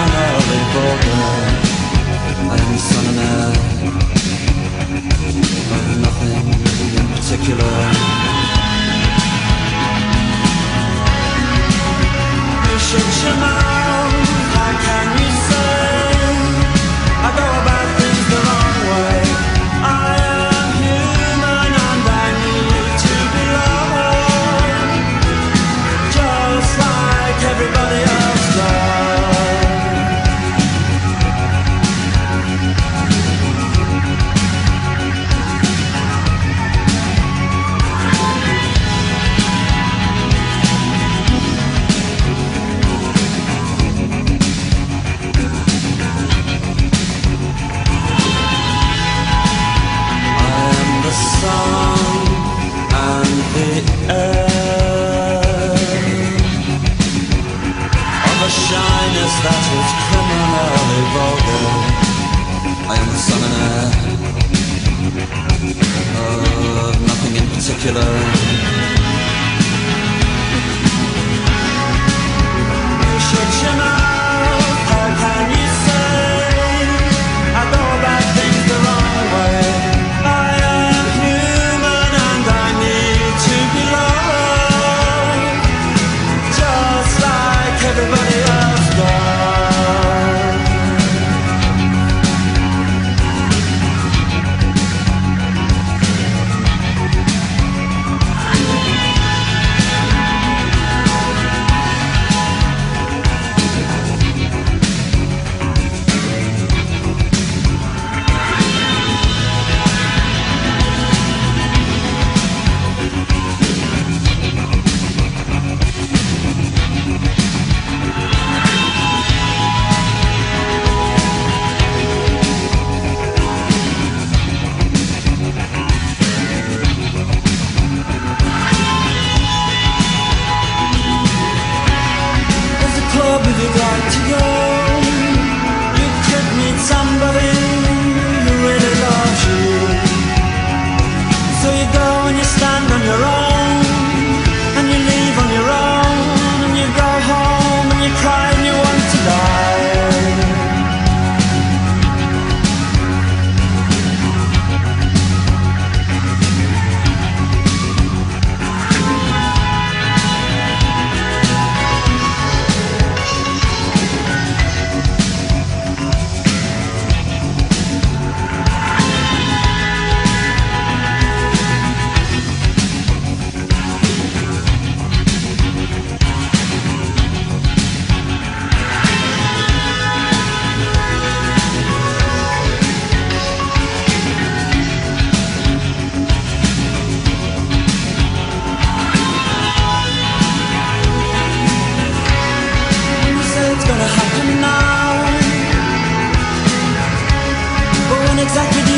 I'm son Of nothing in particular You shut your mouth, I can't shyness, that was criminally vulgar. I am the summoner. and of nothing in particular. exactly